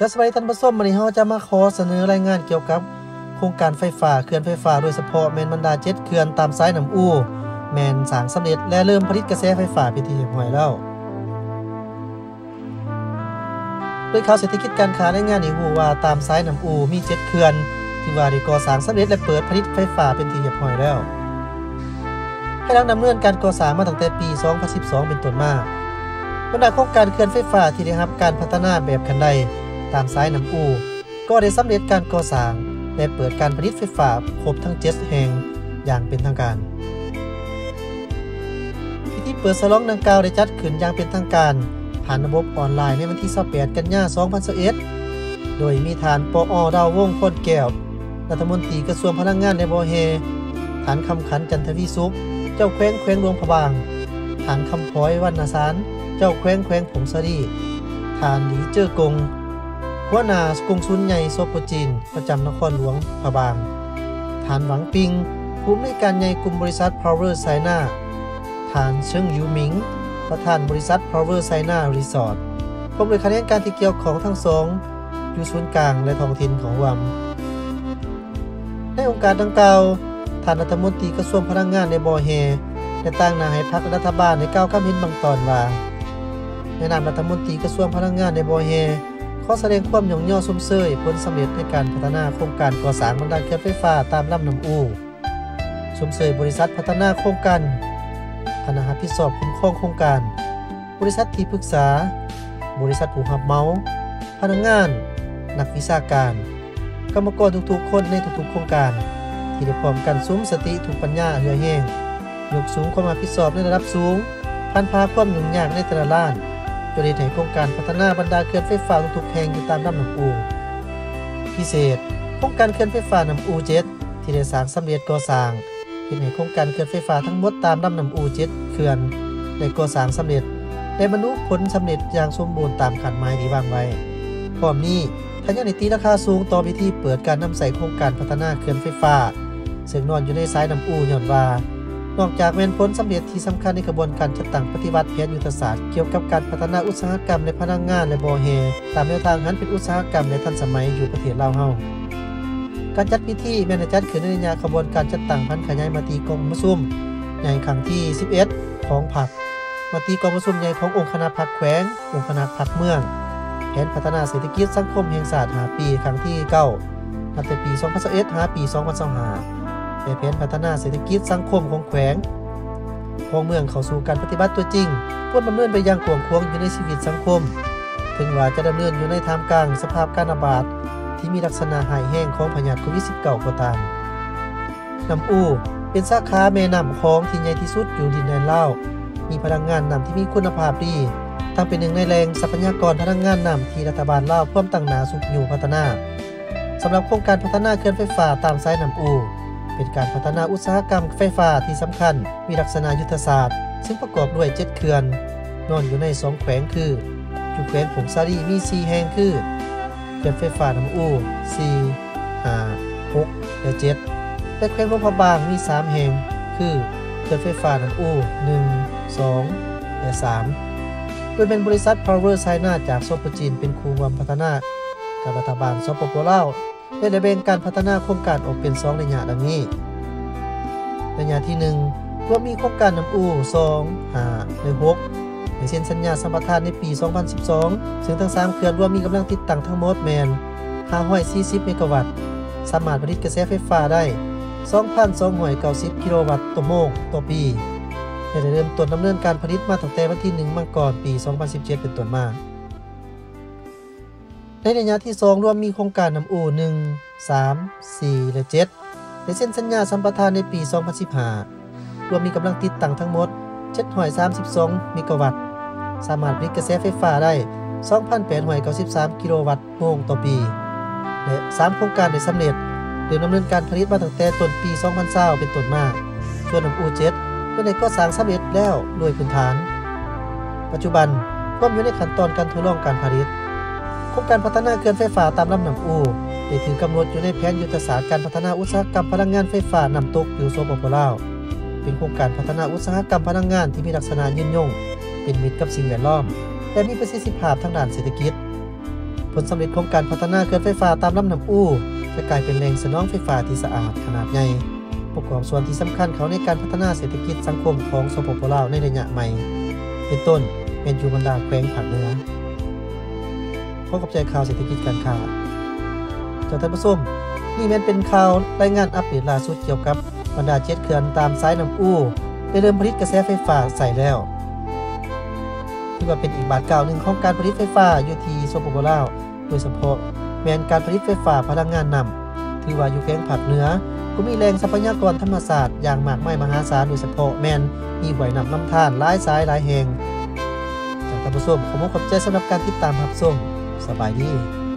จะสวัสดีท่านผู้ชมวันนี้เฮาจะมาขอเสนอรายงานเกี่ยวกับ โครงการไฟฟ้าเขื่อนไฟฟ้าโดยเฉพาะแมนบรรดา7เขื่อนตามสายน้ำอู่แมนสางสำเร็จและเริ่มผลิตกระแสไฟฟ้าเป็นที่เรียบร้อยแล้วโดยข่าวเศรษฐกิจการค้าในงานนี้ฮู้ว่าตามสายน้ำอู่มี7เขื่อนที่ว่าได้ก่อสร้างสำเร็จและเปิดผลิตไฟฟ้าเป็นที่เรียบร้อยแล้วให้ลังดำเนินการก่อสร้างมาตั้งแต่ปี 2012 เป็นต้นมาบรรดาโครงการเขื่อนไฟฟ้าที่ได้รับการพัฒนาแบบคันใด ตามสายน้ำอู่ก็ได้สำเร็จการก่อสร้างและเปิดการผลิตไฟฟ้าครบทั้ง 7 แห่งอย่างเป็นทางการ พิธีเปิดสลองดังกล่าวได้จัดขึ้นอย่างเป็นทางการ ผ่านระบบออนไลน์ในวันที่28กันยายน2021โดยมีฐานปออดาววงพลแก้วรัฐมนตรีกระทรวงพลังงานในบอเฮฐานคำขันจันทวีสุข เจ้าแขวงแขวงหลวงพะบางฐานคำพ้อยวันนาสาร เจ้าแขวงแขวงผงสรีฐานหลีเจอกง หัวหน้ากงสุนใหญ่โซโปจีน ประจำนครหลวงพะบางฐานหวังปิง ผู้อำนวยการใหญ่กลุ่มบริษัท Power s i n a ฐานเชิงยูมิง ประธานบริษัท Power s i n a Resort พร้อมด้วยคะแนนการที่เกี่ยวของทั้งสองอยู่ศูนย์กลางและท้องถิ่นของวมในองค์การดังกล่าวท่านรัฐมนตรีกระทรวงพลังงานในบอแฮได้ตั้งหน้าให้พรรครัฐบาลในก้าวคำเห็นบางตอนว่าในนามรัฐมนตรีกระทรวงพลังงานในบอแฮ ขอแสดงความย่องย่อสมเสยผลสำเร็จในการพัฒนาโครงการก่อสร้างบรรดเครื่อไฟฟ้าตามลำน้ำอูสมเสยบริษัทพัฒนาโครงการคณะรับผิดชอบคุ้มครองโครงการ บริษัทที่ปรึกษา บริษัทผู้รับเมาพนักงาน นักวิชาการ กรรมกรทุกๆ คนในทุกๆ โครงการ ที่ได้พร้อมกันซุ้มสติทุกปัญญาเหือแห้งยกสูงความรับผิดชอบในระดับสูงพันพาความยุ่งยากในแต่ละล้าน จนได้ให้โครงการพัฒนาบรรดาเครื่องไฟฟ้าทุกๆแห่งอยู่ตามลำน้ำอู พิเศษ โครงการเครื่องไฟฟ้าน้ำอู7ที่ได้สร้างสำเร็จก่อสร้างเฮ็ดให้โครงการเครื่องไฟฟ้าทั้งหมดตามลำน้ำอู7เขื่อนได้ก่อสร้างสำเร็จได้บรรลุผลสำเร็จอย่างสมบูรณ์ตามคาดหมายที่วางไว้พร้อมนี้ทันยังได้ตีราคาสูงต่อวิธีเปิดการนำใส่โครงการพัฒนาเครื่องไฟฟ้า ซึ่งนอนอยู่ในสายน้ำอูหย้อนว่า นอกจากแม่นผลสำเร็จที่สำคัญในกระบวนการจัดตั้งปฏิวัติแผนยุทธศาสตร์เกี่ยวกับการพัฒนาอุตสาหกรรมในพนักงงานและบ่อแฮตามแนวทางหันเป็นอุตสาหกรรมในทันสมัยอยู่ประเทศลาวเฮาการจัดพิธีแม่นจัดขึ้นในระยะขบวนการจัดตั้งพันขยายมาตีกองประชุมใหญ่ครั้งที่ 11 ของผักมาตีกองประชุมใหญ่ขององค์คณะพักแขวง องค์คณะพักเมือง แผนพัฒนาเศรษฐกิจสังคมแห่งชาสติ5ปีครั้งที่9ตั้งแต่ปี 2021หาปี 2025 และแผนพัฒนาเศรษฐกิจสังคมของแขวงของเมืองเข้าสู่การปฏิบัติตัวจริงพวดดำเนินไปอย่างกวงควงอยู่ในชีวิตสังคม ถึงว่าจะดำเนินอยู่ในทามกลางสภาพการระบาดที่มีลักษณะหายแห้งของพยาธิโควิด 19 ก็ตามน้ำอูเป็นสาขาแม่น้ำของที่ใหญ่ที่สุดอยู่ดินแดนลาว มีพลังงานน้ำที่มีคุณภาพดี ทั้งเป็นหนึ่งในแรงทรัพยากรพลังงานน้ำที่รัฐบาลลาวพร้อมตั้งหนาสุขอยู่พัฒนาสำหรับโครงการพัฒนาเครื่องไฟฟ้าตามสายน้ำอู เป็นการพัฒนาอุตสาหกรรมไฟฟ้าที่สำคัญ มีลักษณะยุทธศาสตร์ ซึ่งประกอบด้วย 7 เขื่อน นอนอยู่ใน 2 แขวงคือจุแขวงผงซารีมี 4 แห่งคือเขื่อนไฟฟ้าน้ำอู่4 5 6 และ 7 และแขวงลงพะบางมี 3 แห่ง คือเขื่อนไฟฟ้าน้ำอู่1 2 และ 3 โดยเป็นบริษัท Power China จากโซปจีนเป็นคูรวมพัฒนากับรัฐบาลสปปลาว ได้ได้แบ่งการพัฒนาโครงการออกเป็น2ระยะดังนี้ ระยะที่ 1 รวมมีโครงการน้ำอู่2 5และ6ในเซ็นสัญญาสัมปทานในปี 2012 ซึ่งทั้ง 3 เขื่อนรวมมีกำลังติดตั้งทั้งหมดแมน540 เมกะวัตต์ สามารถผลิตกระแสไฟฟ้าได้ 2,290 กิโลวัตต์ต่อโมงต่อปีได้เริ่มต้นดำเนินการผลิตมาตั้งแต่วันที่ 1 มังกรปี 2017 เป็นต้นมา ในระยะที่ 2 รวมมีโครงการน้ำอู่1 3 4 และ7ได้เซ็นสัญญาสัมปทานในปี 2015 รวมมีกำลังติดตั้งทั้งหมด 732 เมกะวัตต์ สามารถผลิตกระแสไฟฟ้าได้ 2,893 กิโลวัตต์โมงต่อปี และ 3 โครงการได้สำเร็จเดินดำเนินการผลิตมาตั้งแต่ต้นปี 2020เป็นต้นมา ส่วนน้ำอู่7ก็ได้ก่อสร้างสำเร็จแล้วโดยพื้นฐาน ปัจจุบันก็อยู่ในขั้นตอนการทดลองการผลิต โครงการพัฒนาเขื่อนไฟฟ้าตามลำน้ำอูได้ถือกำหนดอยู่ในแผนยุทธศาสตร์การพัฒนาอุตสาหกรรมพลังงานไฟฟ้าน้ำตกอยู่โซปปลาวเป็นโครงการพัฒนาอุตสาหกรรมพลังงานที่มีลักษณะยืนยง เป็นมิตรกับสิ่งแวดล้อม และมีประสิทธิภาพทางด้านเศรษฐกิจ ผลสำเร็จของการพัฒนาเขื่อนไฟฟ้าตามลำน้ำอูจะกลายเป็นแหล่งสนองไฟฟ้าที่สะอาดขนาดใหญ่ประกอบส่วนที่สำคัญเขาในการพัฒนาเศรษฐกิจสังคมของสปปลาวในระยะใหม่ เป็นต้นเป็นอยู่บรรดาแขวงภาคเหนือ ขอขอบใจข่าวเศรษฐกิจการค้าจ้าท่านผู้ชมนี่แม่นเป็นข่าวรายงานอัปเดตล่าสุดเกี่ยวกับบรรดา7เขื่อนตามสายน้ำอู้ได้เริ่มผลิตกระแสไฟฟ้าใส่แล้วถือว่าเป็นอีกบาทกล่าวหนึ่งของการผลิตไฟฟ้าอยู่ที่สปปลาวโดยเฉพาะแมนการผลิตไฟฟ้าพลังงานนำถือว่าอยู่แขวงภาคเหนือก็มีแหล่งทรัพยากรธรรมศาสตร์อย่างมากมายมหาศาลโดยเฉพาะแมนมีห้วยน้ำลำธารหลายสายหลายแห่งจากท่านผู้ชมขอขอบใจสำหรับการติดตามรับชม Sa Banyi.